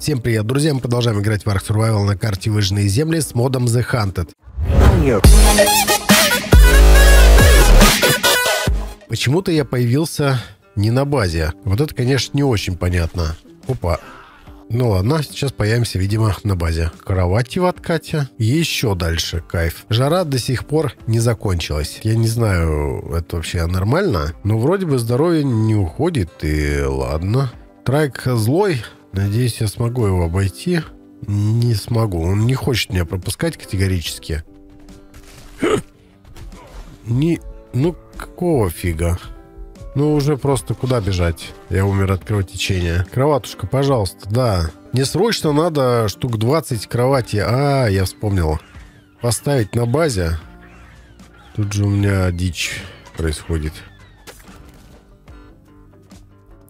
Всем привет, друзья! Мы продолжаем играть в Ark Survival на карте Выжженные земли с модом The Hunted. Почему-то я появился не на базе. Вот это, конечно, не очень понятно. Опа. Ну ладно, сейчас появимся, видимо, на базе. Кровати в откате. Еще дальше, кайф. Жара до сих пор не закончилась. Я не знаю, это вообще нормально, но вроде бы здоровье не уходит, и ладно. Трайк злой. Надеюсь, я смогу его обойти. Не смогу. Он не хочет меня пропускать категорически. Не... Ну, какого фига? Ну, уже просто куда бежать? Я умер от кровотечения. Кроватушка, пожалуйста, да. Мне срочно надо штук 20 кровати. А, я вспомнил. Поставить на базе. Тут же у меня дичь происходит.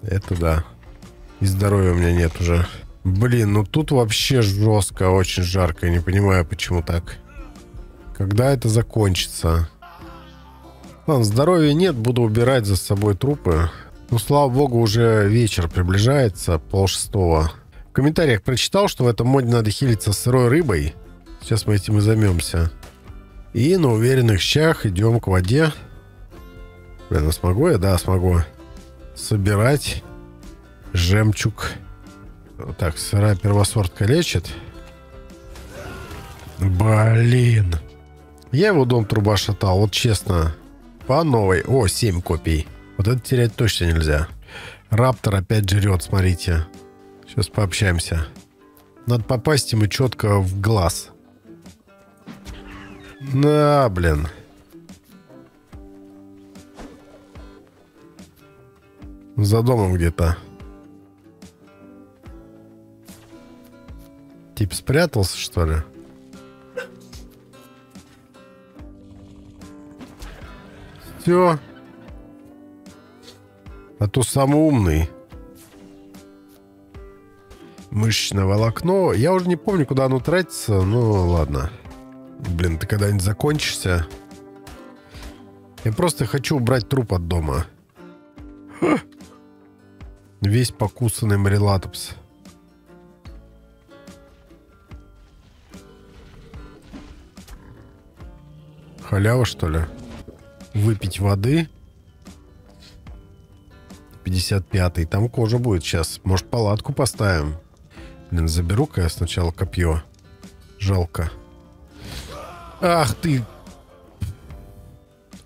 Это да. И здоровья у меня нет уже. Блин, ну тут вообще жестко, очень жарко. Я не понимаю, почему так. Когда это закончится? Ладно, здоровья нет, буду убирать за собой трупы. Ну, слава богу, уже вечер приближается, пол шестого. В комментариях прочитал, что в этом моде надо хилиться сырой рыбой. Сейчас мы этим и займемся. И на уверенных щах идем к воде. Блин, ну смогу я? Да, смогу. Собирать жемчуг. Так, сырая первосортка лечит. Блин. Я его дом труба шатал, вот честно. По новой. О, 7 копий. Вот это терять точно нельзя. Раптор опять жрет, смотрите. Сейчас пообщаемся. Надо попасть ему четко в глаз. Да, блин. За домом где-то. Тип спрятался, что ли? Все. А то самый умный. Мышечное волокно. Я уже не помню, куда оно тратится. Ну, ладно. Блин, ты когда-нибудь закончишься? Я просто хочу убрать труп от дома. Ха. Весь покусанный Марилатопс. Халява, что ли? выпить воды. 55-й. Там кожа будет сейчас. Может, палатку поставим? Блин, заберу-ка я сначала копье. Жалко. Ах ты!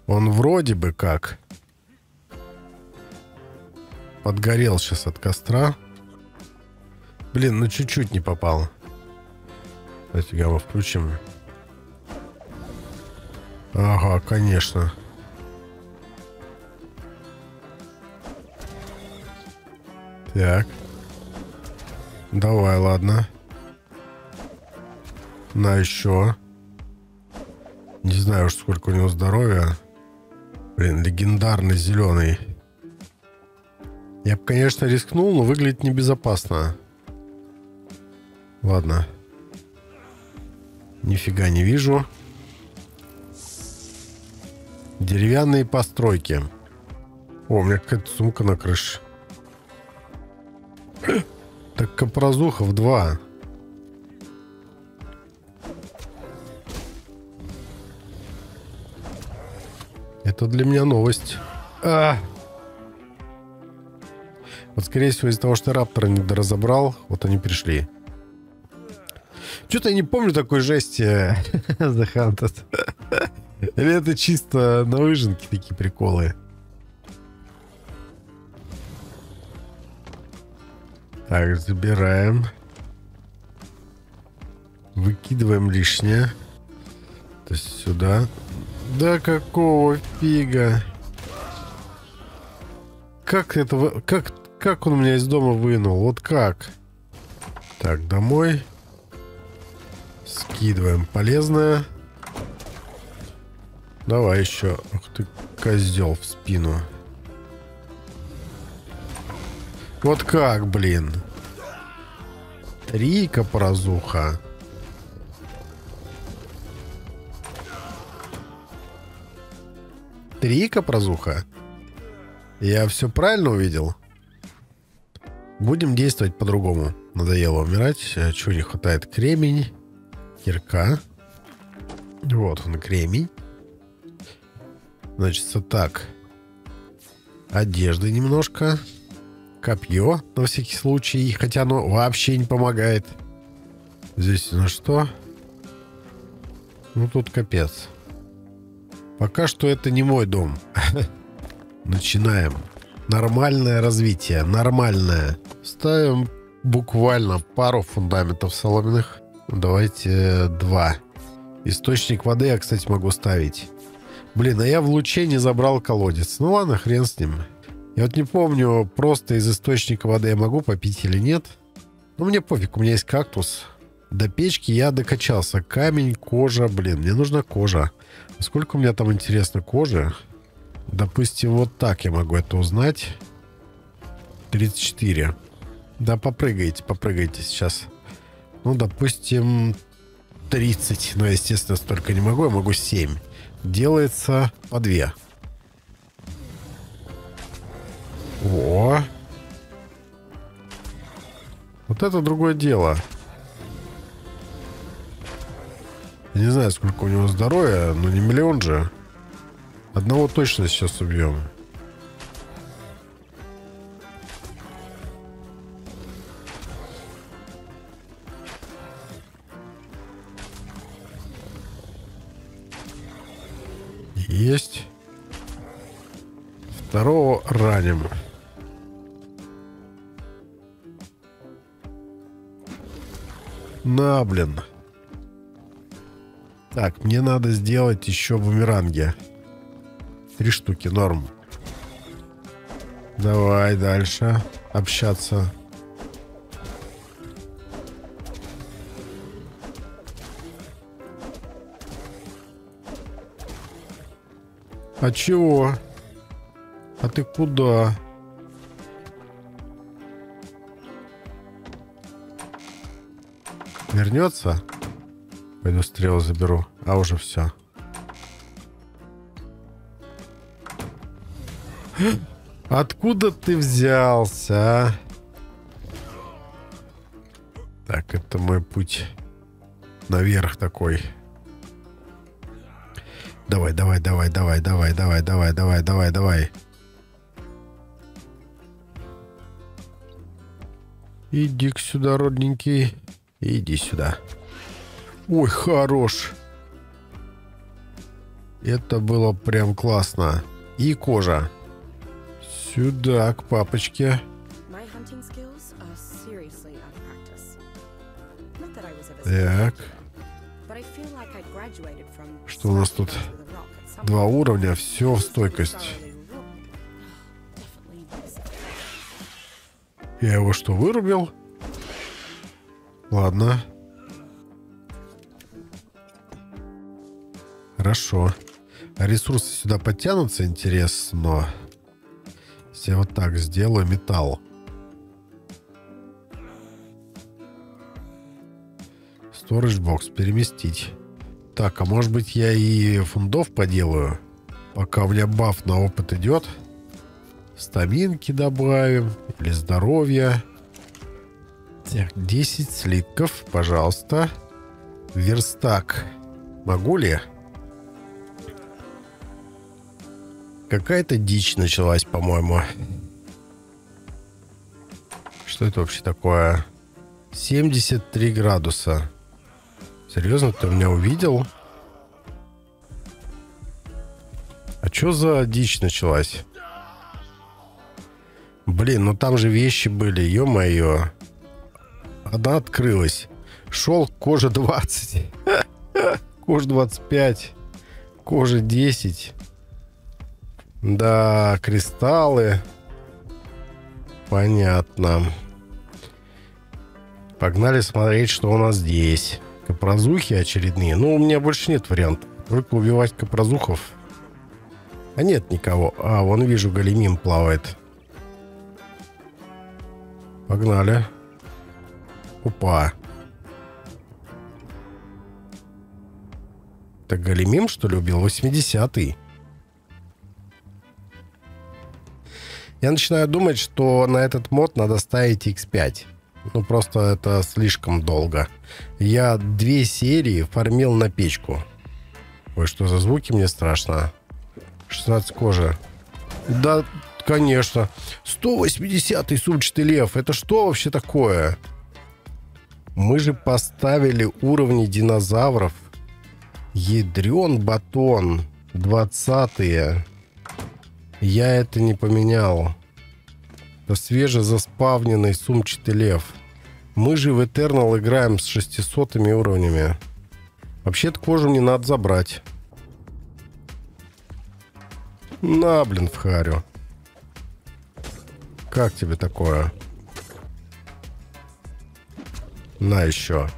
Он вроде бы как. Подгорел сейчас от костра. Блин, ну чуть-чуть не попал. Давайте гамма включим. Ага, конечно. Так. Давай, ладно. На еще. Не знаю уж, сколько у него здоровья. Блин, легендарный зеленый. Я бы, конечно, рискнул, но выглядит небезопасно. Ладно. Нифига не вижу. Деревянные постройки. О, у меня какая-то сумка на крыше. Так Капрозухов 2. Это для меня новость. А! Вот, скорее всего, из-за того, что Раптора не доразобрал, вот они пришли. Что-то я не помню такой жести The Hunted. Или это чисто на выжинке такие приколы? Так, забираем. Выкидываем лишнее. То есть сюда. Да какого фига? Как это... Как, как он меня из дома вынул? Вот как? Так, домой. Скидываем полезное. Давай еще. Ух ты, козел в спину. Вот как, блин? Три капразуха. Три капразуха? Я все правильно увидел? Будем действовать по-другому. Надоело умирать. Э, чего не хватает? Кремень, кирка. Вот он, кремень. Значит, так. Одежды немножко. Копье, на всякий случай. Хотя оно вообще не помогает. Здесь на что? Ну, тут капец. Пока что это не мой дом. Начинаем. Нормальное развитие. Нормальное. Ставим буквально пару фундаментов соломенных. Давайте два. Источник воды я, кстати, могу ставить. Блин, а я в луче не забрал колодец. Ну ладно, хрен с ним. Я вот не помню, просто из источника воды я могу попить или нет. Ну, мне пофиг, у меня есть кактус. До печки я докачался. Камень, кожа, блин, мне нужна кожа. Сколько у меня там, интересно, кожи? Допустим, вот так я могу это узнать. 34. Да, попрыгайте, попрыгайте сейчас. Ну, допустим, 30. Но, естественно, столько не могу. Я могу 7. Делается по 2. О! Вот это другое дело. Я не знаю, сколько у него здоровья, но не миллион же. Одного точно сейчас убьем. Есть. Второго раним. На, блин. Так, мне надо сделать еще бумеранги. Три штуки, норм. Давай дальше общаться. А чего? А ты куда? Вернется? Пойду стрелы заберу. А уже все. Откуда ты взялся, а? Так, это мой путь наверх такой. Давай, давай, давай, давай, давай, давай, давай, давай, давай, давай. Иди сюда, родненький. Иди сюда. Ой, хорош. Это было прям классно. И кожа. Сюда, к папочке. Так. Что у нас тут? Два уровня, все в стойкость. Я его что, вырубил? Ладно. Хорошо. А ресурсы сюда подтянутся, интересно. Если я вот так сделаю, металл. Storage бокс переместить. Так, а может быть я и фундов поделаю? Пока у меня баф на опыт идет. Стаминки добавим. Или здоровье. Так, 10 слитков, пожалуйста. Верстак. Могу ли? Какая-то дичь началась, по-моему. Что это вообще такое? 73 градуса. Серьезно, ты меня увидел? А что за дичь началась? Блин, ну там же вещи были, ё-моё. Одна открылась. Шел кожа 20. Кожа 25. Кожа 10. Да, кристаллы. Понятно. Погнали смотреть, что у нас здесь. Копрозухи очередные. Ну, у меня больше нет вариантов. Только убивать копрозухов. А нет никого. А, вон вижу, Галимим плавает. Погнали. Опа. Так Галимим, что ли, убил? 80-й. Я начинаю думать, что на этот мод надо ставить X5. Ну, просто это слишком долго. Я две серии фармил на печку. Ой, что за звуки, мне страшно. 16 кожи. Да, конечно. 180-й сумчатый лев. Это что вообще такое? Мы же поставили уровни динозавров. Ядрен батон. 20-е. Я это не поменял. Это свежезаспавненный сумчатый лев. Мы же в Eternal играем с 600 уровнями. Вообще-то кожу мне надо забрать. На, блин, в харю. Как тебе такое? На еще.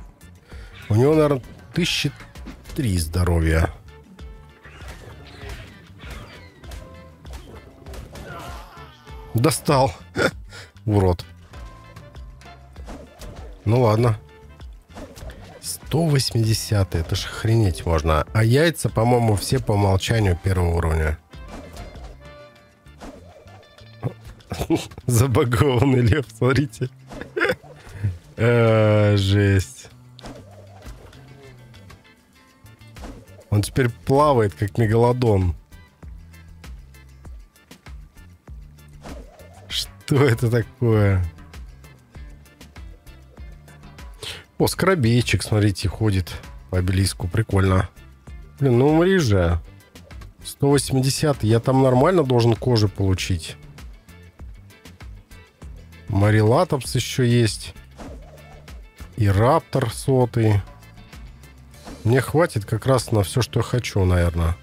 У него, наверное, тысячи три здоровья. Достал. Урод. Ну ладно. 180 это ж охренеть можно. А яйца, по-моему, все по умолчанию первого уровня. Забагованный лев, смотрите. Э, жесть. Он теперь плавает, как мегалодон. Что это такое? О, скоробейчик, смотрите, ходит по обелиску. Прикольно. Блин, ну умри же. 180 я там нормально должен кожи получить. Марилатопс еще есть. И раптор сотый. Мне хватит как раз на все, что я хочу, наверное.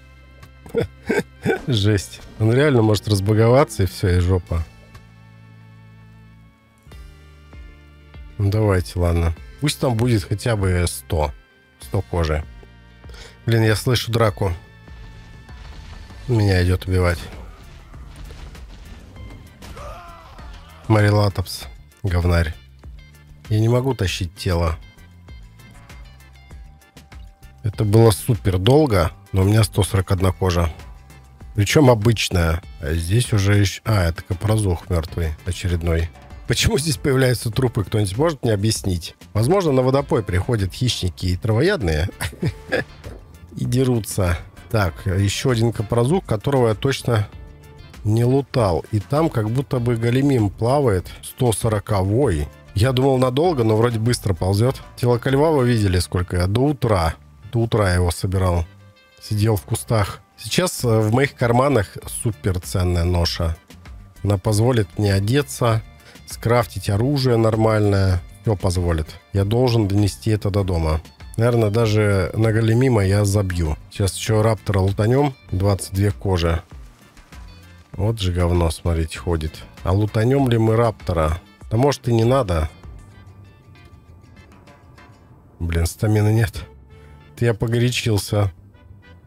Жесть. Он реально может разбаговаться и все, и жопа. Ну, давайте, ладно. Пусть там будет хотя бы 100. 100 кожи. Блин, я слышу драку. Меня идет убивать. Марилатопс. Говнарь. Я не могу тащить тело. Это было супер долго, но у меня 141 кожа. Причем обычная. А здесь уже еще... А, это капрозух мертвый очередной. Почему здесь появляются трупы, кто-нибудь может мне объяснить? Возможно, на водопой приходят хищники и травоядные и дерутся. Так, еще один капрозук, которого я точно не лутал. И там как будто бы Галимим плавает 140-й. Я думал надолго, но вроде быстро ползет. Тело Кальва вы видели, сколько я? До утра. До утра я его собирал. Сидел в кустах. Сейчас э, в моих карманах супер ценная ноша. Она позволит мне одеться, скрафтить оружие нормальное. Все позволит. Я должен донести это до дома. Наверное, даже на Галимима я забью. Сейчас еще Раптора лутанем. 22 кожи. Вот же говно, смотрите, ходит. А лутанем ли мы Раптора? Да может и не надо. Блин, стамины нет. Это я погорячился.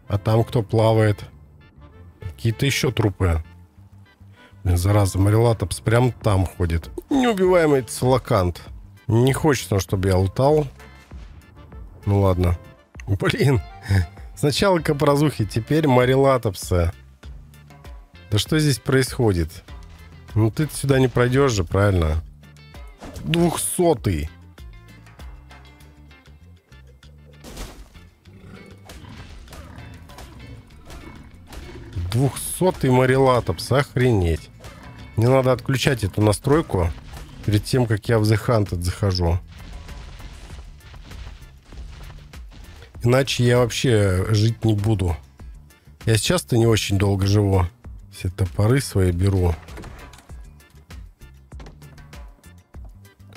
А там кто плавает? Какие-то еще трупы. Зараза, Марилатопс прям там ходит. Неубиваемый целокант. Не хочется, чтобы я лутал. Ну ладно. Блин. Сначала капрозухи, теперь Марилатопсы. Да что здесь происходит? Ну ты сюда не пройдешь же, правильно? Двухсотый. Двухсотый Марилатопс, охренеть. Мне надо отключать эту настройку перед тем, как я в The Hunted захожу. Иначе я вообще жить не буду. Я сейчас-то не очень долго живу. Все топоры свои беру.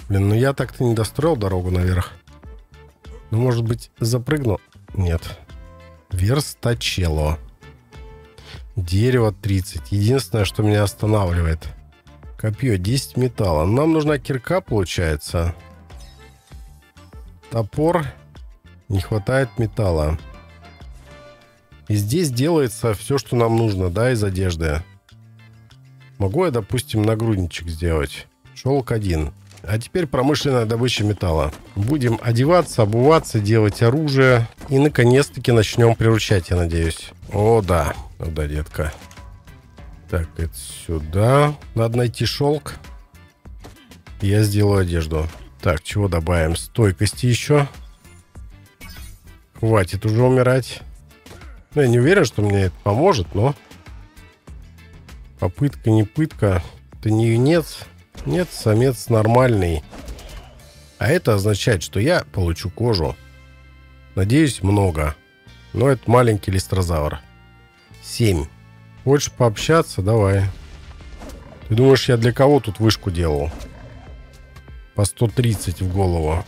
Блин, ну я так-то не достроил дорогу наверх. Ну, может быть, запрыгну? Нет. Верстачело. Дерево 30. Единственное, что меня останавливает. Копье 10 металла. Нам нужна кирка, получается. Топор. Не хватает металла. И здесь делается все, что нам нужно, да, из одежды. Могу я, допустим, нагрудничек сделать. Шелк один. А теперь промышленная добыча металла. Будем одеваться, обуваться, делать оружие. И, наконец-таки, начнем приручать, я надеюсь. О, да. Ну да, детка. Так, это сюда. Надо найти шелк. Я сделаю одежду. Так, чего добавим? Стойкости еще. Хватит уже умирать. Ну, я не уверен, что мне это поможет, но... Попытка, не пытка. Это не юнец. Нет, самец нормальный. А это означает, что я получу кожу. Надеюсь, много. Но это маленький листрозавр. Семь. Хочешь пообщаться? Давай. Ты думаешь, я для кого тут вышку делал? По 130 в голову.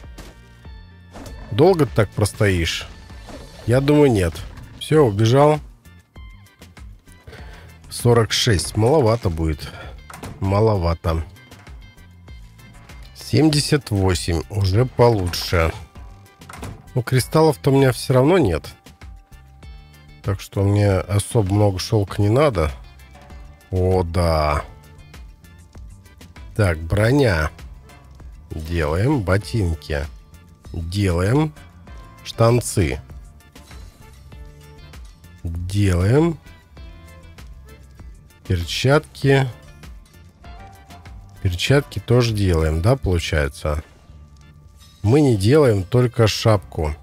Долго ты так простоишь? Я думаю, нет. Все, убежал. 46. Маловато будет. Маловато. 78. Уже получше. Ну, кристаллов-то у меня все равно нет. Так что мне особо много шелка не надо. О, да. Так, броня. Делаем ботинки. Делаем штанцы. Делаем перчатки. Перчатки тоже делаем, да, получается? Мы не делаем только шапку.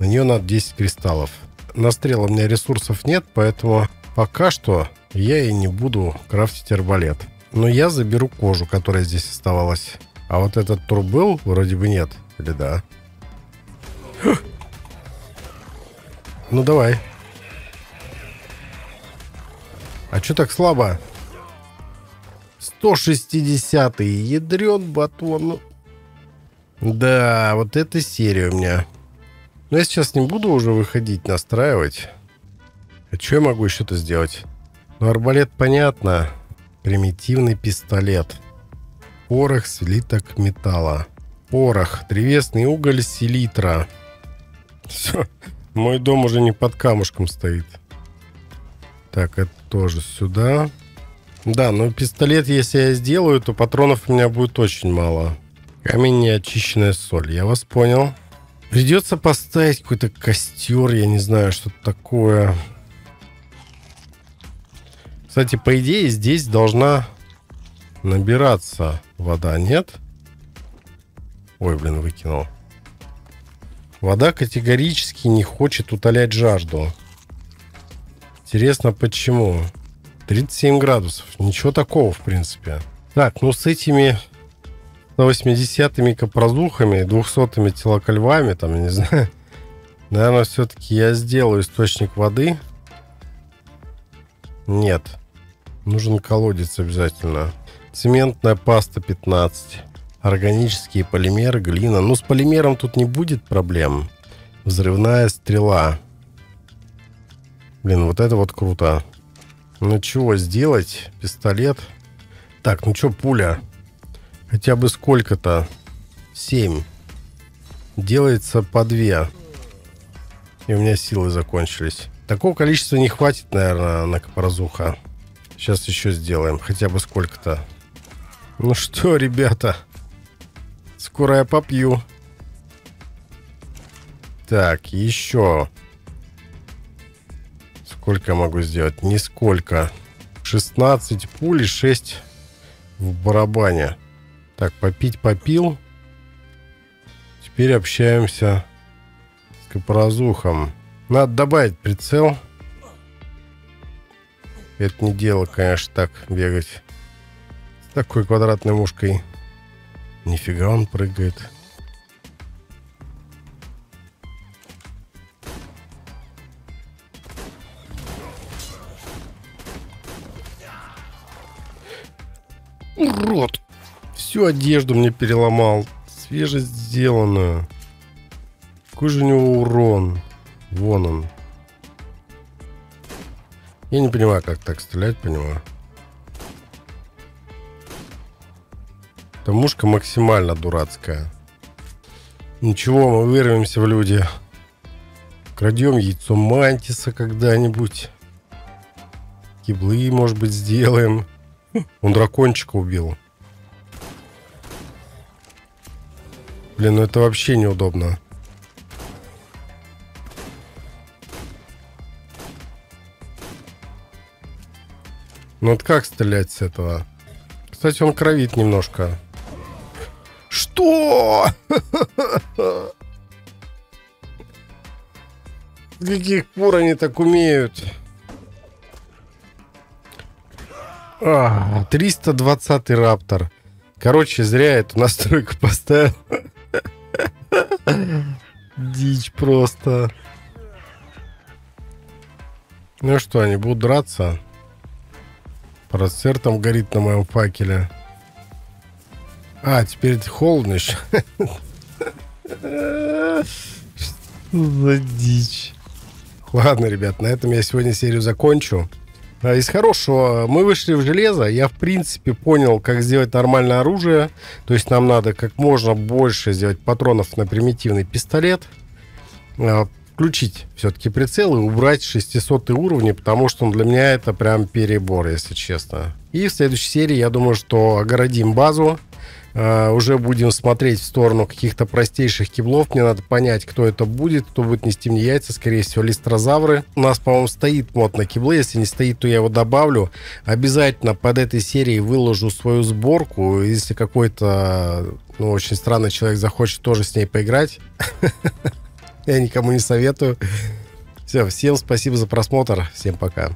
На нее надо 10 кристаллов на стрел у меня ресурсов нет, поэтому пока что я и не буду крафтить арбалет. Но я заберу кожу, которая здесь оставалась. А вот этот трубыл вроде бы нет. Или да? Ну давай. А что так слабо? 160-й. Ядрен батон. Да, вот эта серия у меня. Но я сейчас не буду уже выходить, настраивать. А что я могу еще-то сделать? Ну, арбалет понятно. Примитивный пистолет. Порох, слиток металла. Порох, древесный уголь, селитра. Все. Мой дом уже не под камушком стоит. Так, это тоже сюда. Да, но пистолет, если я сделаю, то патронов у меня будет очень мало. Камень неочищенная соль. Я вас понял. Придется поставить какой-то костер, я не знаю, что такое. Кстати, по идее, здесь должна набираться вода, нет? Ой, блин, выкинул. Вода категорически не хочет утолять жажду. Интересно, почему? 37 градусов. Ничего такого, в принципе. Так, ну с этими на 80-ми копрозухами, 200-ми телокольвами, там, я не знаю. Наверное, все-таки я сделаю источник воды. Нет. Нужен колодец обязательно. Цементная паста 15. Органические полимеры, глина. Ну, с полимером тут не будет проблем. Взрывная стрела. Блин, вот это вот круто. Ну, чего сделать? Пистолет. Так, ну что, пуля? Хотя бы сколько-то. Семь. Делается по две. И у меня силы закончились. Такого количества не хватит, наверное, на капорзуха. Сейчас еще сделаем. Хотя бы сколько-то. Ну что, ребята. Скоро я попью. Так, еще. Сколько могу сделать? Нисколько. 16 пуль и 6 в барабане. Так, попить попил. Теперь общаемся с Капразухом. Надо добавить прицел. Это не дело, конечно, так бегать. С такой квадратной мушкой. Нифига он прыгает. Урод! Всю одежду мне переломал. Свеже сделанную. Какой же у него урон? Вон он. Я не понимаю, как так стрелять по нему. Эта мушка максимально дурацкая. Ничего, мы вырвемся в люди. Крадем яйцо Мантиса когда-нибудь. Киблы, может быть, сделаем. Он дракончика убил. Блин, ну это вообще неудобно. Ну вот как стрелять с этого? Кстати, он кровит немножко. Что? С каких пор они так умеют? А, 320 раптор. Короче, зря эту настройку поставил. Дичь просто. Ну что, они будут драться? Процессор там горит на моем факеле. А, теперь холодно еще. Что за дичь? Ладно, ребят, на этом я сегодня серию закончу. А, из хорошего мы вышли в железо. Я, в принципе, понял, как сделать нормальное оружие. То есть нам надо как можно больше сделать патронов на примитивный пистолет. А, включить все-таки прицел и убрать 600 уровни, потому что для меня это прям перебор, если честно. И в следующей серии, я думаю, что огородим базу, Uh, уже будем смотреть в сторону каких-то простейших киблов. Мне надо понять, кто это будет, кто будет нести мне яйца. Скорее всего, листрозавры. У нас, по-моему, стоит мод на киблы. Если не стоит, то я его добавлю. Обязательно под этой серией выложу свою сборку. Если какой-то ну, очень странный человек захочет тоже с ней поиграть, я никому не советую. Все, всем спасибо за просмотр. Всем пока.